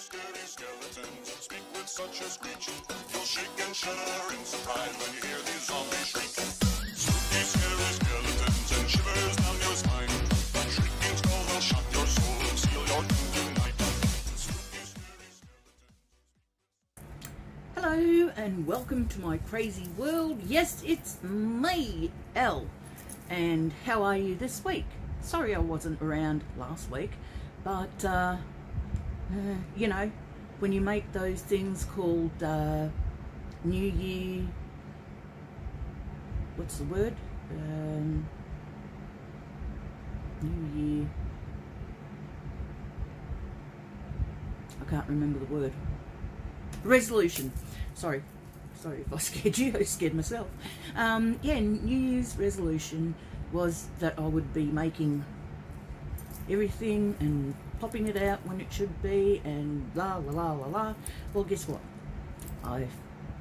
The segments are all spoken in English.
skeletons speak with such a screech. You'll shake and shudder in surprise when you hear these zombies shriek. Spooky, skeletons and shivers down your spine. Shrieking skulls will your soul and seal your doom tonight. Hello and welcome to my crazy world. Yes, it's me, L. And how are you this week? Sorry I wasn't around last week, but uh, you know, when you make those things called uh, New Year, what's the word? Um, New Year. I can't remember the word resolution. Sorry, sorry if I scared you. I scared myself. Um, yeah, New Year's resolution was that I would be making everything and popping it out when it should be, and la la la la la. Well, guess what? I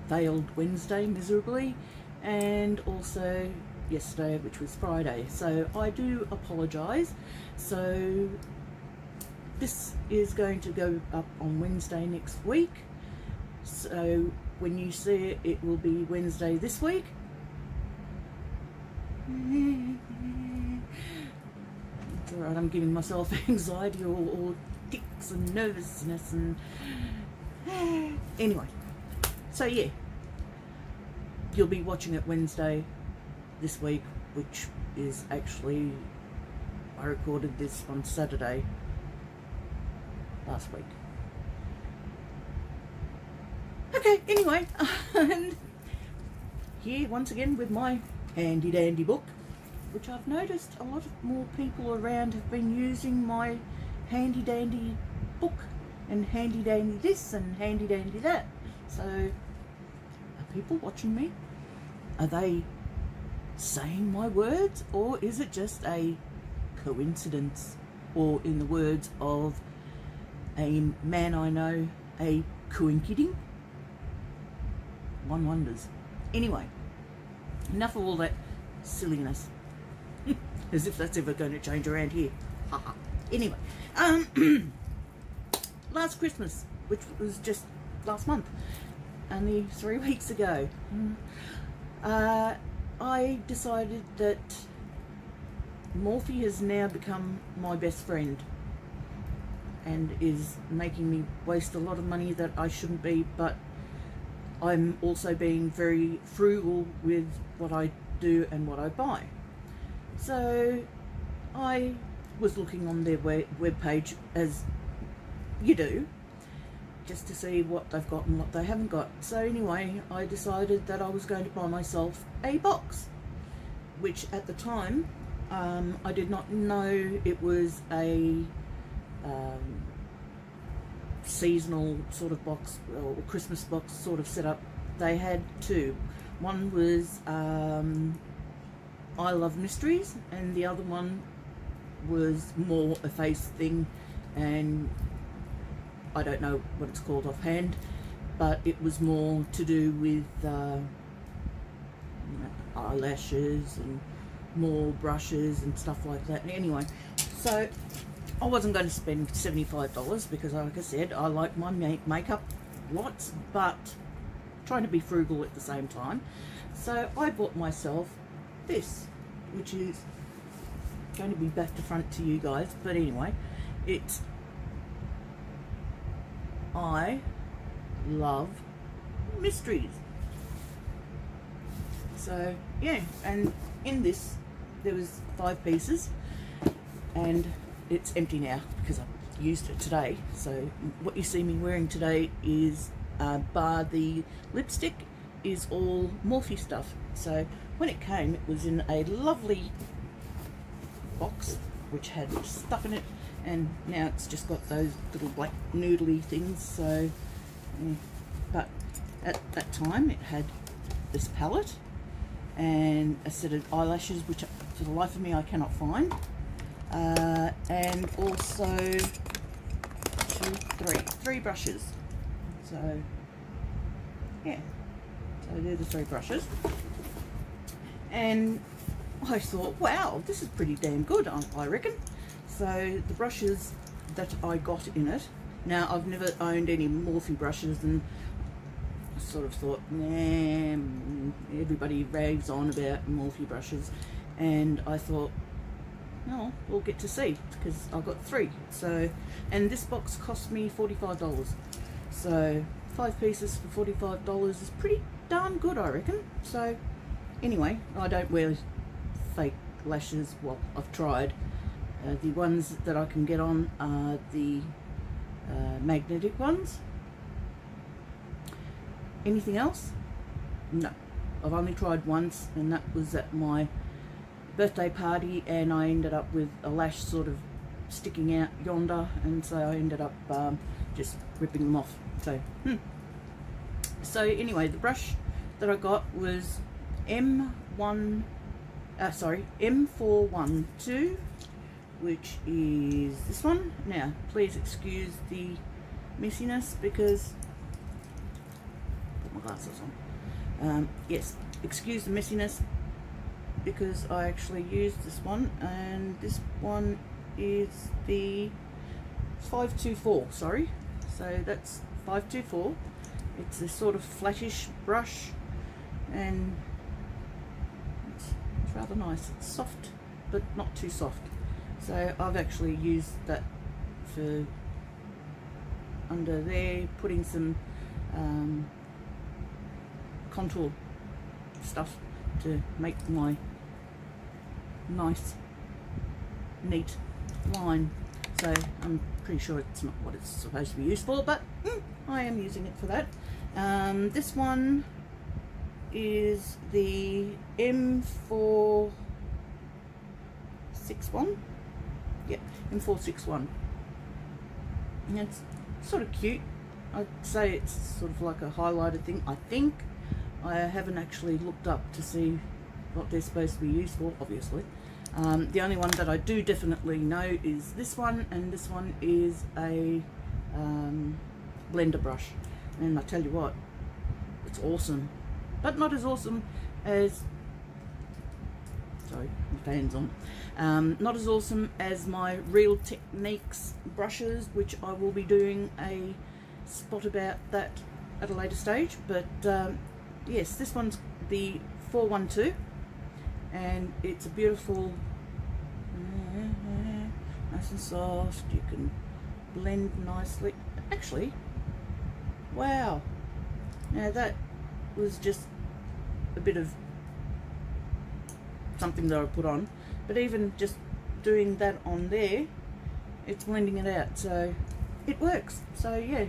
failed Wednesday miserably, and also yesterday, which was Friday. So I do apologise. So this is going to go up on Wednesday next week. So when you see it, it will be Wednesday this week. It's alright, I'm giving myself anxiety or, or tics and nervousness and anyway. So yeah, you'll be watching it Wednesday this week, which is actually I recorded this on Saturday last week. Okay, anyway, and here once again with my handy dandy book, which I've noticed a lot of more people around have been using my handy dandy book and handy dandy this and handy dandy that. So, are people watching me? Are they saying my words or is it just a coincidence? Or, in the words of a man I know, a coinciding? One wonders. Anyway, enough of all that silliness. As if that's ever going to change around here. Haha. anyway, um, last Christmas, which was just last month, only three weeks ago, uh, I decided that Morphe has now become my best friend and is making me waste a lot of money that I shouldn't be, but I'm also being very frugal with what I do and what I buy. So I was looking on their web page as you do, just to see what they've got and what they haven't got. So anyway, I decided that I was going to buy myself a box, which at the time um, I did not know it was a um, seasonal sort of box or Christmas box sort of setup. They had two. One was um, I Love Mysteries, and the other one was more a face thing, and I don't know what it's called offhand, but it was more to do with uh, eyelashes and more brushes and stuff like that. Anyway, so I wasn't going to spend $75 because like I said, I like my make makeup lots, but trying to be frugal at the same time. So I bought myself this, which is going to be back to front to you guys, but anyway, it's I love mysteries. So yeah, and in this there was five pieces and it's empty now because I've used it today. So what you see me wearing today is uh, bar the lipstick is all Morphe stuff. So when it came, it was in a lovely box which had stuff in it, and now it's just got those little black noodly things. So, yeah. but at that time, it had this palette and a set of eyelashes, which for the life of me I cannot find uh, and also two, three, three brushes. So, yeah, so they're the three brushes. And I thought, wow, this is pretty damn good, I reckon. So the brushes that I got in it Now, I've never owned any Morphe brushes and I sort of thought, nah, everybody raves on about Morphe brushes. And I thought, no, we'll get to see because I've got three. So, and this box cost me $45. So, five pieces for $45 is pretty darn good, I reckon. So, anyway, I don't wear fake lashes. Well, I've tried. Uh, the ones that I can get on are the uh, magnetic ones. Anything else? No. I've only tried once and that was at my birthday party and I ended up with a lash sort of sticking out yonder and so I ended up um, just ripping them off. So, hmm. So anyway, the brush that I got was M1, uh, sorry, M412 which is this one. Now, please excuse the messiness because put my glasses on. Um, yes, excuse the messiness because I actually used this one, and this one is the 524. Sorry, so that's 524. It's a sort of flattish brush, and rather nice. It's soft, but not too soft. So I've actually used that for under there, putting some um, contour stuff to make my nice neat line so I'm pretty sure it's not what it's supposed to be used for but mm, I am using it for that um, this one is the M461 yeah, M461. And it's sort of cute. I'd say it's sort of like a highlighter thing, I think. I haven't actually looked up to see what they're supposed to be used for, obviously. Um, the only one that I do definitely know is this one, and this one is a um, blender brush. And I tell you what, it's awesome. But not as awesome as sorry, my fan's on. Um, not as awesome as my Real Techniques brushes, which I will be doing a spot about that at a later stage. But um, yes, this one's the 412 and it's a beautiful, nice and soft. You can blend nicely. Actually, wow. Now that was just a bit of something that I put on. But even just doing that on there it's blending it out so it works. So yeah.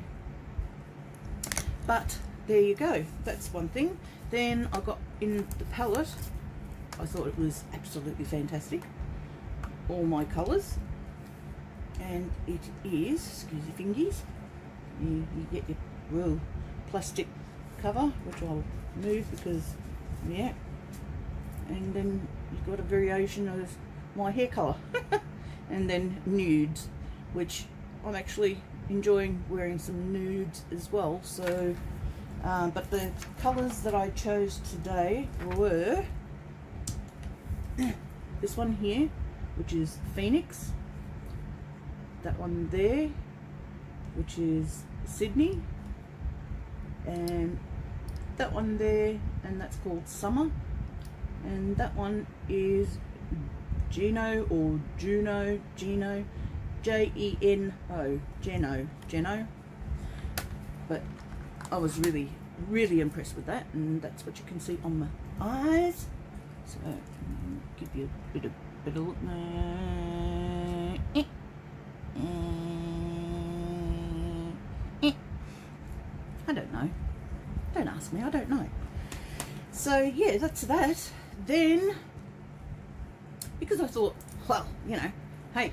But there you go. That's one thing. Then I got in the palette. I thought it was absolutely fantastic. All my colours. And it is excuse your fingies you, you get your real plastic cover which I'll move because yeah. And then you've got a variation of my hair colour. And then nudes which I'm actually enjoying wearing some nudes as well. So um, but the colours that I chose today were this one here which is Phoenix. That one there which is Sydney. And that one there and that's called Summer and that one is Geno or Juno, Geno, J-E-N-O, Geno, Geno. But I was really, really impressed with that, and that's what you can see on my eyes. So, give you a bit of, bit of look now. Eh. Eh. I don't know. Me, I don't know. So, yeah, that's that then, because I thought, well, you know, hey,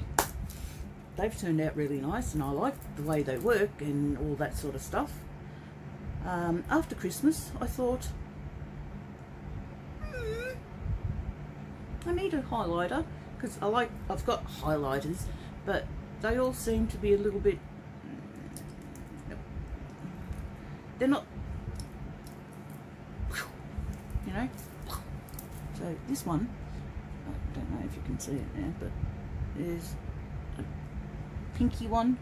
they've turned out really nice and I like the way they work and all that sort of stuff. Um, after Christmas, I thought, hmm, I need a highlighter because I like, I've got highlighters, but they all seem to be a little bit, they're not, you know, so this one, I don't know if you can see it now, but there's a pinky one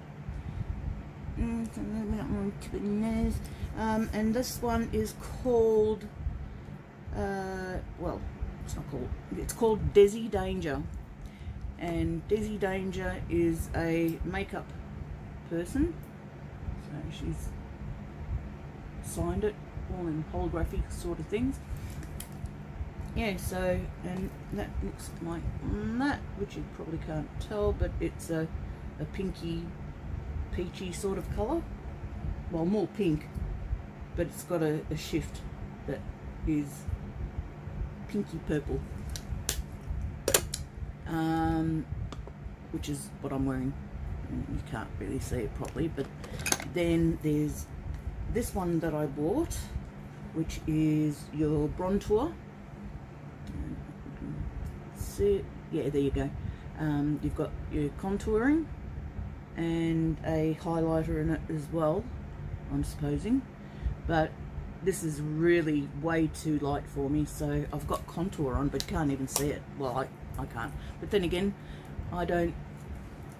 mm. Um, and this one is called, uh, well, it's not called, it's called Desi Danger. And Desi Danger is a makeup person. So she's signed it, all in holographic sort of things. Yeah, so, and that looks like that, which you probably can't tell, but it's a, a pinky, peachy sort of colour. Well, more pink, but it's got a, a shift that is pinky purple. Um, which is what I'm wearing. You can't really see it properly, but then there's this one that I bought, which is your Brontour. See, yeah, there you go. Um, you've got your contouring and a highlighter in it as well, I'm supposing. But this is really way too light for me, so I've got contour on, but can't even see it. Well, I, I can't. But then again, I don't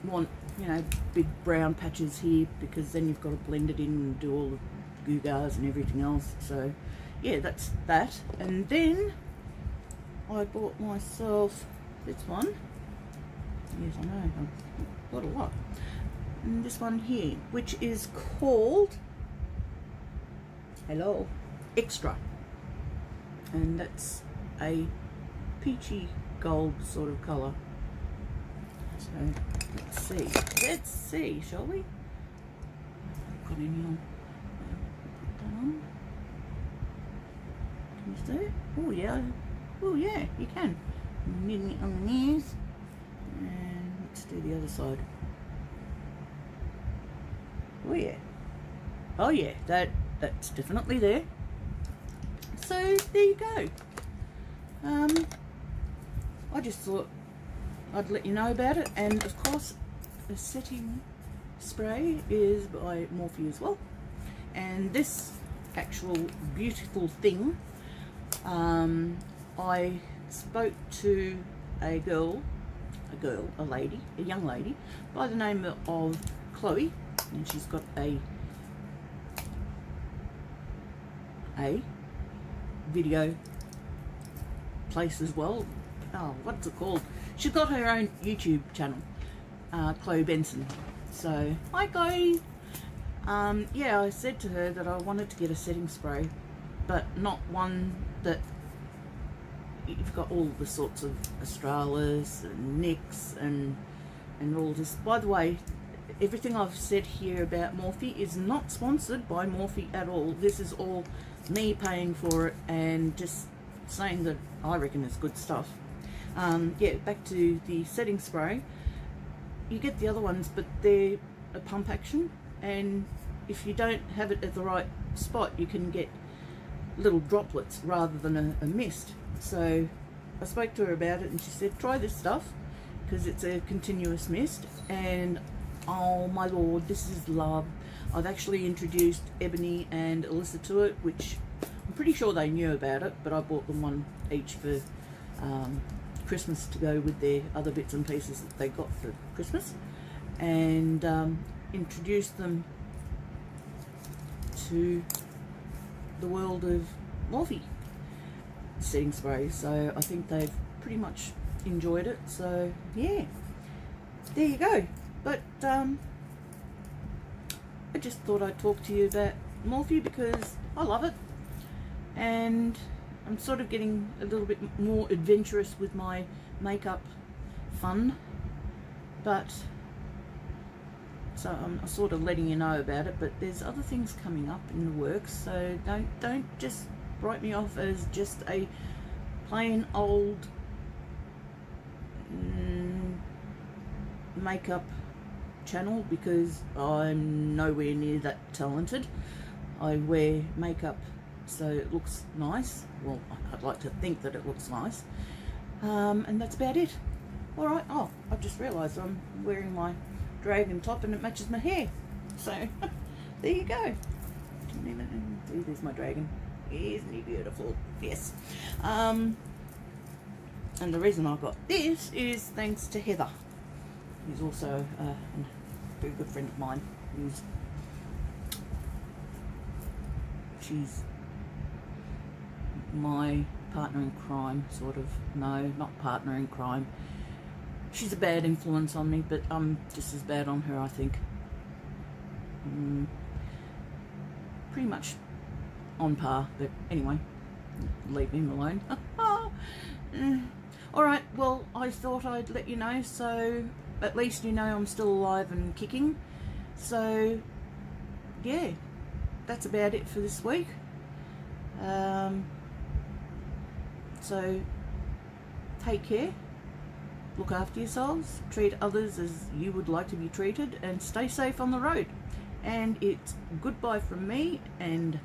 want, you know, big brown patches here because then you've got to blend it in and do all the Googars and everything else. So yeah, that's that. And then I bought myself this one. Yes, I know, I've got a lot. And this one here, which is called, hello, Extra. And that's a peachy gold sort of colour. So let's see, let's see, shall we? Got any on? on. Can you see? Oh yeah. Oh yeah, you can. Kneading it on the knees. And let's do the other side. Oh yeah. Oh yeah, that that's definitely there. So there you go. Um, I just thought I'd let you know about it, and of course, the setting spray is by Morphe as well. And this actual beautiful thing, um, I spoke to a girl, a girl, a lady, a young lady, by the name of Chloe, and she's got a a video place as well. Oh, what's it called? She's got her own YouTube channel, uh, Chloe Benson. So, hi Chloe! Um, yeah, I said to her that I wanted to get a setting spray, but not one that you've got all the sorts of Australis and NYX and and all this. By the way, everything I've said here about Morphe is not sponsored by Morphe at all. This is all me paying for it and just saying that I reckon it's good stuff. Um, yeah, back to the setting spray. You get the other ones, but they're a pump action and if you don't have it at the right spot you can get little droplets rather than a, a mist. So I spoke to her about it and she said try this stuff because it's a continuous mist and oh my lord this is love. I've actually introduced Ebony and Alyssa to it which I'm pretty sure they knew about it but I bought them one each for um, Christmas to go with their other bits and pieces that they got for Christmas. And um, introduced them to the world of Morphe setting spray so I think they've pretty much enjoyed it so yeah. There you go. But um, I just thought I'd talk to you about Morphe because I love it. And I'm sort of getting a little bit more adventurous with my makeup fun. But so I'm sort of letting you know about it but there's other things coming up in the works so don't don't just write me off as just a plain old mm, makeup channel because I'm nowhere near that talented. I wear makeup so it looks nice. Well I'd like to think that it looks nice. Um, and that's about it. Alright oh I've just realised I'm wearing my dragon top and it matches my hair. So there you go. There's my dragon. Isn't he beautiful? Yes. Um, and the reason I got this is thanks to Heather, He's also uh, a very good friend of mine. He's. she's my partner in crime, sort of. No, not partner in crime. She's a bad influence on me, but I'm just as bad on her, I think. Mm, pretty much on par, but anyway, leave him alone. Alright, well, I thought I'd let you know, so at least you know I'm still alive and kicking. So, yeah, that's about it for this week. Um, so, take care, look after yourselves, treat others as you would like to be treated, and stay safe on the road. And it's goodbye from me, and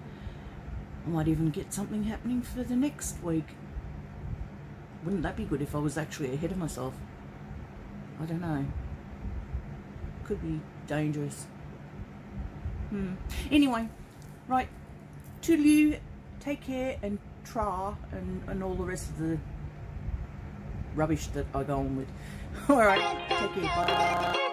I might even get something happening for the next week. Wouldn't that be good if I was actually ahead of myself? I don't know. Could be dangerous. Hmm. Anyway, right. Toodaloo, take care and tra and, and all the rest of the rubbish that I go on with. Alright, take care. Bye.